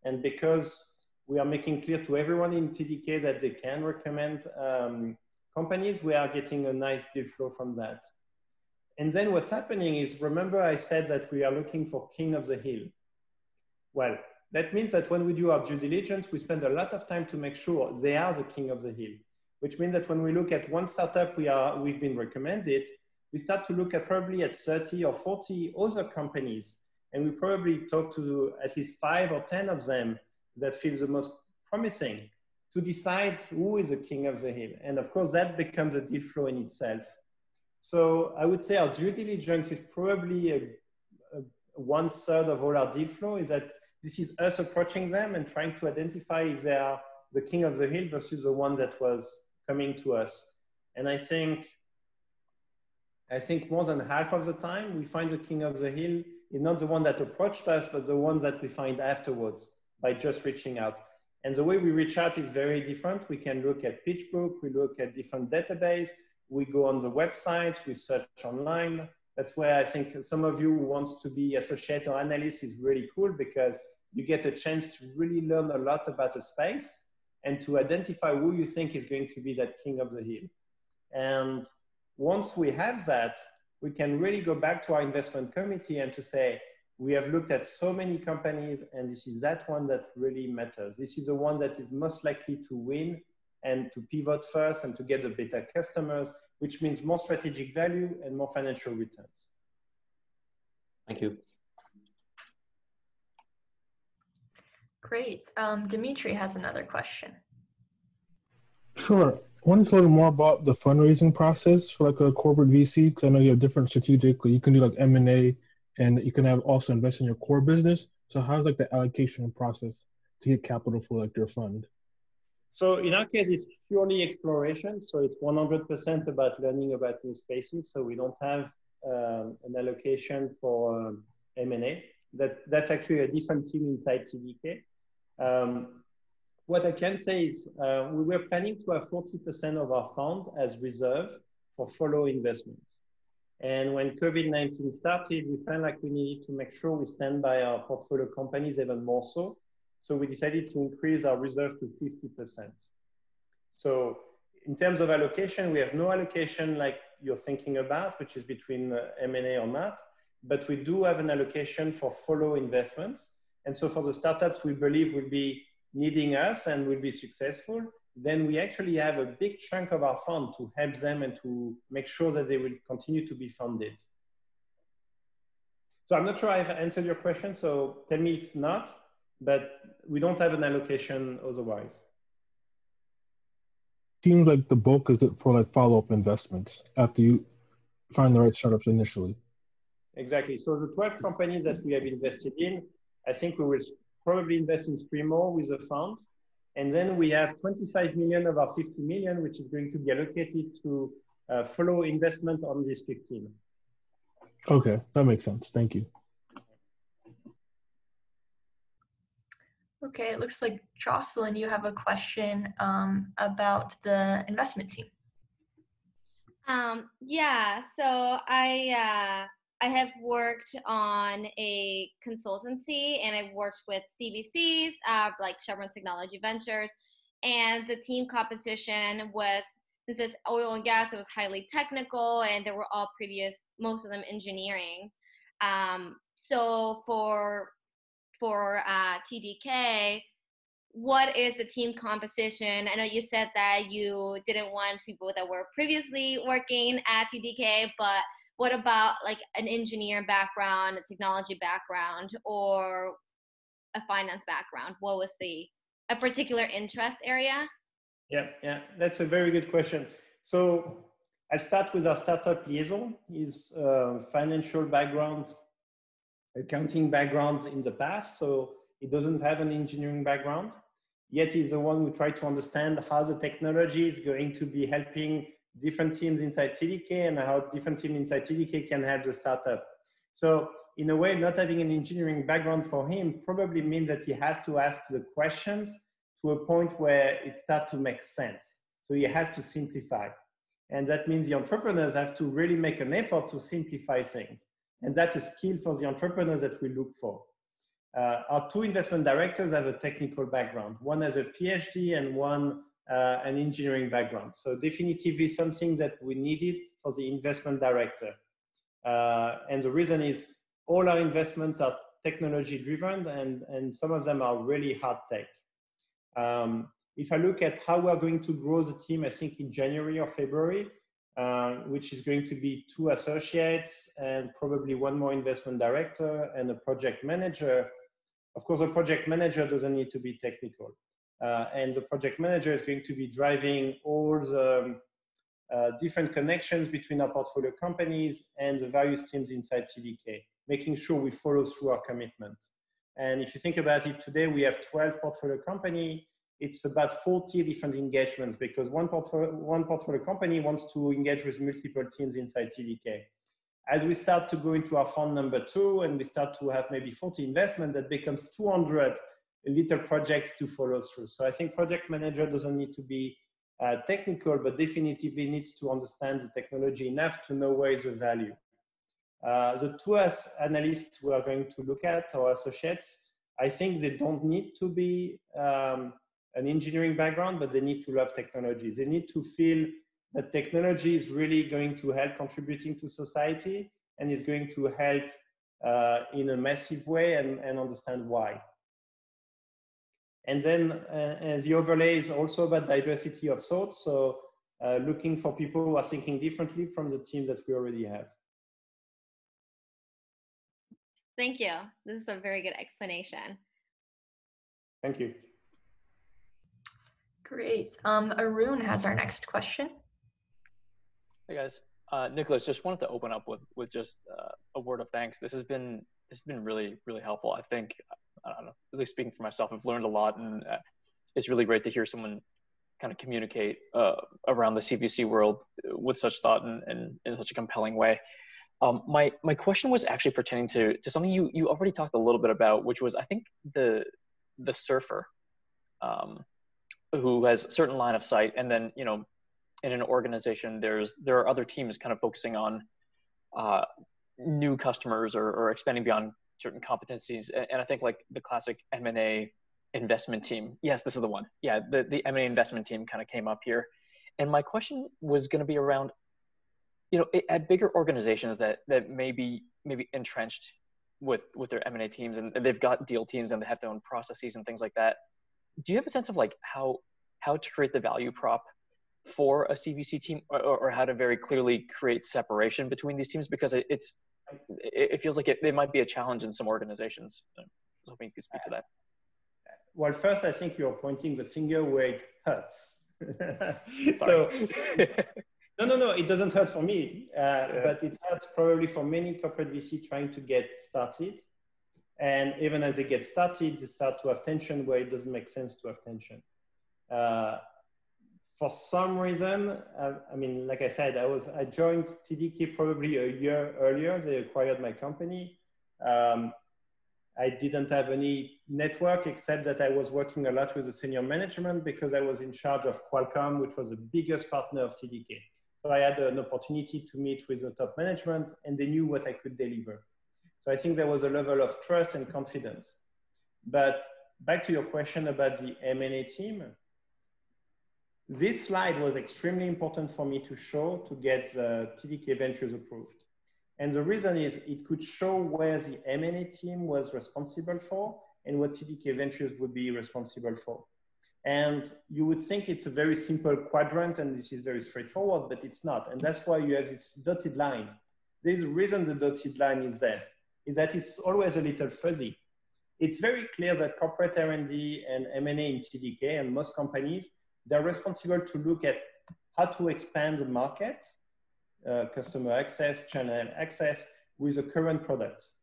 And because we are making clear to everyone in TDK that they can recommend um, companies, we are getting a nice deal flow from that. And then what's happening is, remember I said that we are looking for king of the hill. Well, that means that when we do our due diligence, we spend a lot of time to make sure they are the king of the hill, which means that when we look at one startup we are, we've been recommended, we start to look at probably at 30 or 40 other companies. And we probably talk to at least five or 10 of them that feel the most promising to decide who is the king of the hill. And of course, that becomes a deal flow in itself. So I would say our due diligence is probably a, a one third of all our deal flow is that this is us approaching them and trying to identify if they are the king of the hill versus the one that was coming to us. And I think I think more than half of the time we find the king of the hill is not the one that approached us, but the one that we find afterwards by just reaching out. And the way we reach out is very different. We can look at PitchBook, we look at different database, we go on the website, we search online, That's where I think some of you who wants to be associate or analyst is really cool because you get a chance to really learn a lot about a space and to identify who you think is going to be that king of the hill. And once we have that, we can really go back to our investment committee and to say, we have looked at so many companies and this is that one that really matters. This is the one that is most likely to win and to pivot first and to get the better customers, which means more strategic value and more financial returns. Thank you. Great. Um, Dimitri has another question. Sure. I wanted to learn more about the fundraising process for like a corporate VC because I know you have different strategic. You can do like M and A, and you can have also invest in your core business. So how's like the allocation process to get capital for like your fund? So in our case, it's purely exploration. So it's 100% about learning about new spaces. So we don't have um, an allocation for um, M&A. That, that's actually a different team inside TDK. Um, what I can say is uh, we were planning to have 40% of our fund as reserve for follow investments. And when COVID-19 started, we felt like we needed to make sure we stand by our portfolio companies even more so. So we decided to increase our reserve to 50%. So in terms of allocation, we have no allocation like you're thinking about, which is between uh, M&A or not, but we do have an allocation for follow investments. And so for the startups we believe will be needing us and will be successful, then we actually have a big chunk of our fund to help them and to make sure that they will continue to be funded. So I'm not sure I've answered your question, so tell me if not but we don't have an allocation otherwise. Seems like the bulk is it for like follow-up investments after you find the right startups initially. Exactly. So the 12 companies that we have invested in, I think we will probably invest in three more with a fund. And then we have 25 million of our 50 million, which is going to be allocated to uh, follow investment on this 15. Okay, that makes sense. Thank you. Okay, it looks like Jocelyn, you have a question um, about the investment team. Um, yeah, so I uh, I have worked on a consultancy and I've worked with CVCs, uh, like Chevron Technology Ventures, and the team competition was since it's oil and gas, it was highly technical, and they were all previous, most of them engineering. Um, so for for uh, TDK, what is the team composition? I know you said that you didn't want people that were previously working at TDK, but what about like an engineer background, a technology background, or a finance background? What was the a particular interest area? Yeah, yeah, that's a very good question. So I'll start with our startup liaison. His uh, financial background accounting background in the past, so he doesn't have an engineering background. Yet he's the one who tried to understand how the technology is going to be helping different teams inside TDK and how different teams inside TDK can help the startup. So in a way, not having an engineering background for him probably means that he has to ask the questions to a point where it starts to make sense. So he has to simplify. And that means the entrepreneurs have to really make an effort to simplify things. And that's a skill for the entrepreneurs that we look for. Uh, our two investment directors have a technical background. One has a PhD and one uh, an engineering background. So definitively something that we needed for the investment director. Uh, and the reason is all our investments are technology driven and, and some of them are really hard tech. Um, if I look at how we're going to grow the team, I think in January or February, uh, which is going to be two associates and probably one more investment director and a project manager. Of course, a project manager doesn't need to be technical. Uh, and the project manager is going to be driving all the um, uh, different connections between our portfolio companies and the various teams inside TDK, making sure we follow through our commitment. And if you think about it today, we have 12 portfolio company it's about 40 different engagements because one portfolio, one portfolio company wants to engage with multiple teams inside TDK. As we start to go into our fund number two and we start to have maybe 40 investments, that becomes 200 little projects to follow through. So I think project manager doesn't need to be uh, technical, but definitively needs to understand the technology enough to know where is the value. Uh, the two as analysts we are going to look at, or associates, I think they don't need to be um, an engineering background, but they need to love technology. They need to feel that technology is really going to help contributing to society and is going to help uh, in a massive way and, and understand why. And then uh, the overlay is also about diversity of thought. So uh, looking for people who are thinking differently from the team that we already have. Thank you. This is a very good explanation. Thank you. Great. Um, Arun has our next question. Hey guys, uh, Nicolas, just wanted to open up with with just uh, a word of thanks. This has been this has been really really helpful. I think I don't know, at least speaking for myself, I've learned a lot, and uh, it's really great to hear someone kind of communicate uh, around the CVC world with such thought and, and in such a compelling way. Um, my my question was actually pertaining to to something you you already talked a little bit about, which was I think the the surfer um, who has a certain line of sight, and then you know in an organization there's there are other teams kind of focusing on uh, new customers or, or expanding beyond certain competencies. And, I think like the classic M and A investment team. Yes, this is the one. Yeah, the the M and A investment team kind of came up here, and my question was going to be around, you know, at bigger organizations that that may be maybe entrenched with with their M and A teams, and they've got deal teams and they have their own processes and things like that. Do you have a sense of like how how to create the value prop for a CVC team, or, or how to very clearly create separation between these teams? Because it, it's it, feels like it, it might be a challenge in some organizations. I was hoping you could speak to that. Well, first, I think you're pointing the finger where it hurts. so, no, no, no, it doesn't hurt for me, uh, yeah. but it hurts probably for many corporate VC trying to get started. And even as they get started, they start to have tension where it doesn't make sense to have tension. Uh, for some reason, uh, I mean, like I said, I was I joined TDK probably a year earlier. They acquired my company. Um, I didn't have any network except that I was working a lot with the senior management because I was in charge of Qualcomm, which was the biggest partner of TDK. So I had an opportunity to meet with the top management and they knew what I could deliver. So I think there was a level of trust and confidence. But back to your question about the M&A team, this slide was extremely important for me to show to get uh, TDK Ventures approved. And the reason is it could show where the M&A team was responsible for and what TDK Ventures would be responsible for. And you would think it's a very simple quadrant and this is very straightforward, but it's not. And that's why you have this dotted line. There's a reason the dotted line is there, is that it's always a little fuzzy. It's very clear that corporate R&D and M&A in TDK and most companies they're responsible to look at how to expand the market, uh, customer access, channel access with the current products.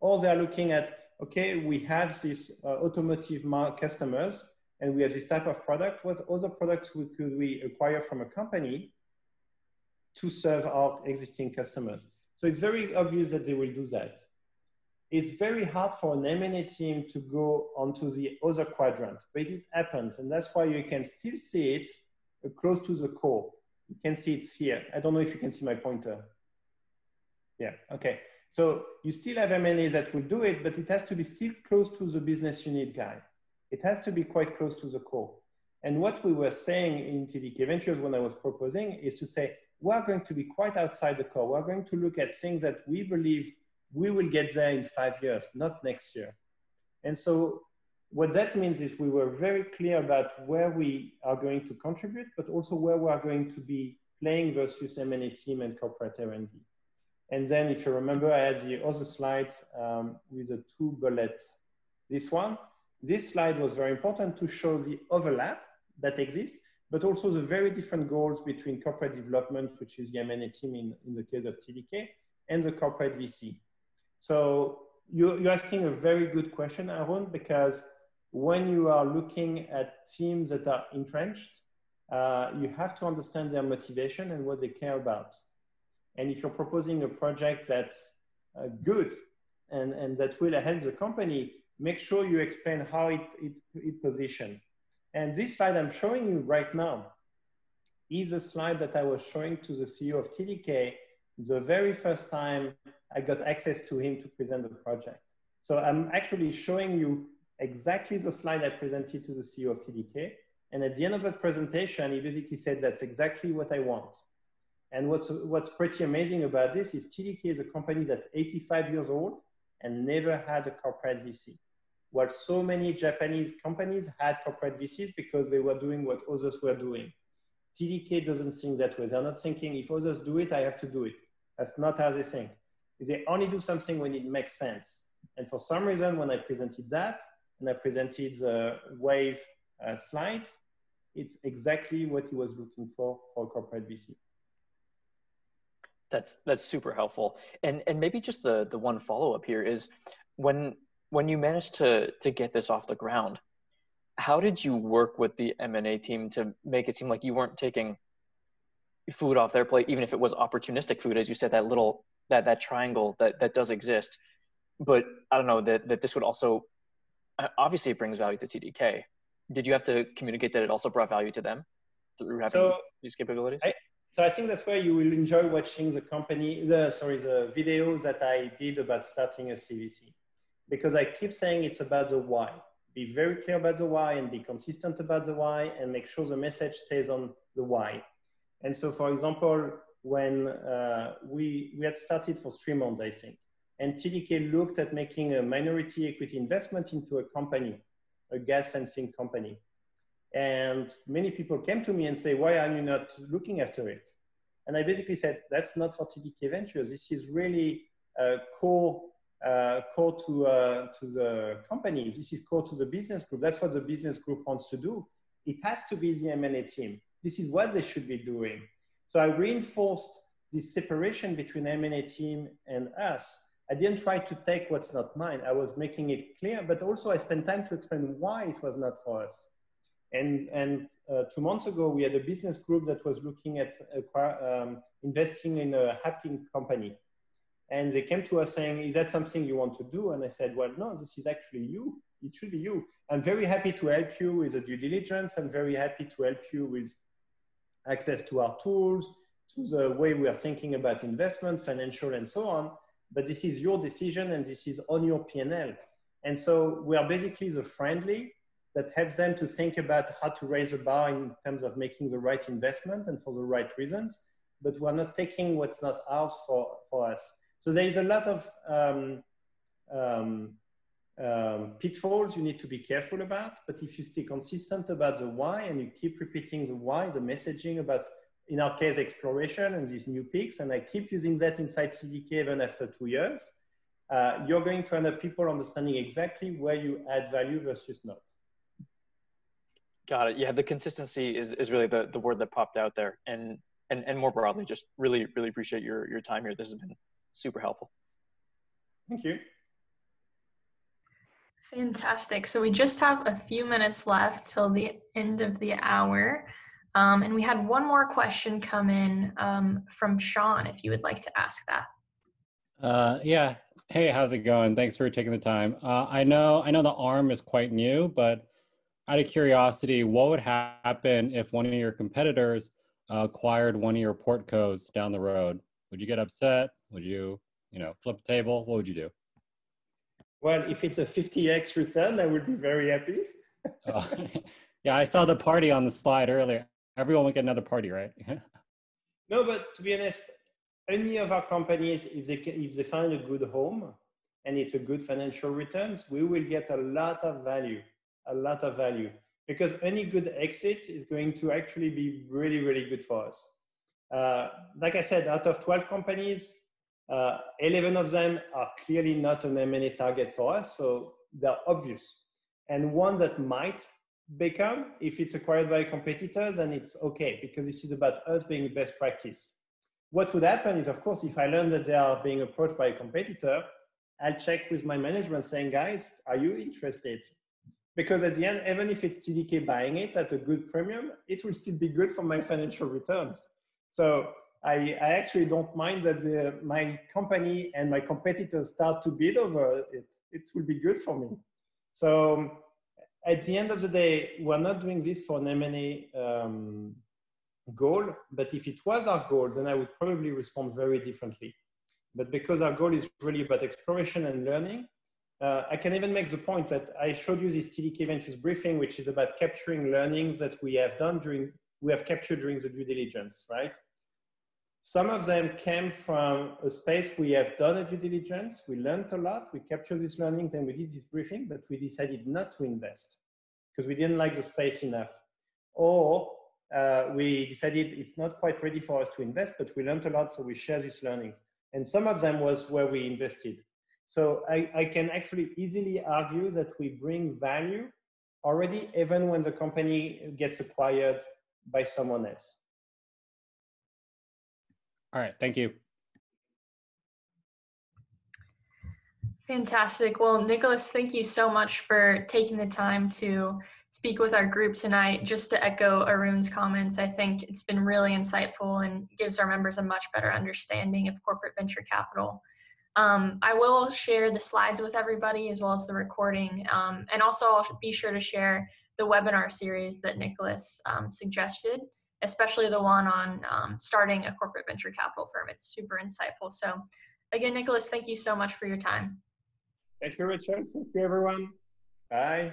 Or they're looking at, okay, we have these uh, automotive customers and we have this type of product. What other products we, could we acquire from a company to serve our existing customers? So it's very obvious that they will do that it's very hard for an M&A team to go onto the other quadrant, but it happens. And that's why you can still see it close to the core. You can see it's here. I don't know if you can see my pointer. Yeah, okay. So you still have M&A that will do it, but it has to be still close to the business unit guy. It has to be quite close to the core. And what we were saying in TDK Ventures when I was proposing is to say, we are going to be quite outside the core. We're going to look at things that we believe we will get there in five years, not next year. And so what that means is we were very clear about where we are going to contribute, but also where we are going to be playing versus M&A team and corporate R&D. And then if you remember, I had the other slide um, with the two bullets. This one, this slide was very important to show the overlap that exists, but also the very different goals between corporate development, which is the M&A team in, in the case of TDK, and the corporate VC. So you, you're asking a very good question, Arun, because when you are looking at teams that are entrenched, uh, you have to understand their motivation and what they care about. And if you're proposing a project that's uh, good and, and that will help the company, make sure you explain how it, it, it position. And this slide I'm showing you right now is a slide that I was showing to the CEO of TDK the very first time I got access to him to present the project. So I'm actually showing you exactly the slide I presented to the CEO of TDK. And at the end of that presentation, he basically said, that's exactly what I want. And what's, what's pretty amazing about this is TDK is a company that's 85 years old and never had a corporate VC. While so many Japanese companies had corporate VCs because they were doing what others were doing. TDK doesn't think that way. They're not thinking, if others do it, I have to do it. That's not how they think. They only do something when it makes sense. And for some reason, when I presented that, and I presented the wave uh, slide, it's exactly what he was looking for for corporate VC. That's that's super helpful. And and maybe just the the one follow up here is when when you managed to to get this off the ground, how did you work with the M&A team to make it seem like you weren't taking food off their plate even if it was opportunistic food as you said that little that that triangle that that does exist. But I don't know that that this would also uh, obviously it brings value to TDK. Did you have to communicate that it also brought value to them through having so these capabilities? I, so I think that's where you will enjoy watching the company, the sorry, the videos that I did about starting a CVC, because I keep saying it's about the why. Be very clear about the why and be consistent about the why, and make sure the message stays on the why. And so, for example, when uh, we we had started for three months, I think, and TDK looked at making a minority equity investment into a company, a gas sensing company. And many people came to me and say, why are you not looking after it? And I basically said, that's not for TDK Ventures. This is really uh, core, uh, core to, uh, to the company. This is core to the business group. That's what the business group wants to do. It has to be the M&A team. This is what they should be doing. So I reinforced this separation between M&A team and us I didn't try to take what's not mine. I was making it clear, but also I spent time to explain why it was not for us. And, and uh, two months ago, we had a business group that was looking at um, investing in a hacking company. And they came to us saying, is that something you want to do? And I said, well, no, this is actually you. It should be you. I'm very happy to help you with the due diligence. I'm very happy to help you with access to our tools, to the way we are thinking about investment, financial, and so on but this is your decision and this is on your P&L. And so we are basically the friendly that helps them to think about how to raise the bar in terms of making the right investment and for the right reasons, but we're not taking what's not ours for, for us. So there is a lot of um, um, um, pitfalls you need to be careful about, but if you stay consistent about the why and you keep repeating the why, the messaging about in our case, exploration and these new peaks, and I keep using that inside TDK even after two years, uh, you're going to end up people understanding exactly where you add value versus not. Got it. Yeah, the consistency is, is really the, the word that popped out there. And, and, and more broadly, just really, really appreciate your, your time here. This has been super helpful. Thank you. Fantastic. So we just have a few minutes left till the end of the hour. Um, and we had one more question come in um, from Sean, if you would like to ask that. Uh, yeah. Hey, how's it going? Thanks for taking the time. Uh, I know I know the ARM is quite new, but out of curiosity, what would happen if one of your competitors uh, acquired one of your portcos down the road? Would you get upset? Would you, you know, flip the table? What would you do? Well, if it's a 50x return, I would be very happy. Oh, yeah, I saw the party on the slide earlier everyone will get another party, right? no, but to be honest, any of our companies, if they if they find a good home and it's a good financial returns, we will get a lot of value, a lot of value, because any good exit is going to actually be really really good for us. Uh, like I said, out of 12 companies, uh, 11 of them are clearly not an M&A target for us, so they're obvious. And one that might become if it's acquired by competitors then it's okay because this is about us being best practice. What would happen is of course if i learn that they are being approached by a competitor i'll check with my management saying guys are you interested? Because at the end even if it's tdk buying it at a good premium it will still be good for my financial returns. So i, I actually don't mind that the, my company and my competitors start to bid over it it will be good for me so at the end of the day, we're not doing this for an M&A um, goal, but if it was our goal, then I would probably respond very differently. But because our goal is really about exploration and learning, uh, I can even make the point that I showed you this TDK Ventures briefing, which is about capturing learnings that we have done during, we have captured during the due diligence, right? Some of them came from a space we have done a due diligence. We learned a lot. We captured these learnings and we did this briefing, but we decided not to invest because we didn't like the space enough. Or uh, we decided it's not quite ready for us to invest, but we learned a lot, so we share these learnings. And some of them was where we invested. So I, I can actually easily argue that we bring value already, even when the company gets acquired by someone else. All right, thank you. Fantastic. Well, Nicolas, thank you so much for taking the time to speak with our group tonight. Just to echo Arun's comments, I think it's been really insightful and gives our members a much better understanding of corporate venture capital. Um, I will share the slides with everybody as well as the recording. Um, and also I'll be sure to share the webinar series that Nicolas um, suggested especially the one on um, starting a corporate venture capital firm. It's super insightful. So, again, Nicolas, thank you so much for your time. Thank you, Richard. Thank you, everyone. Bye.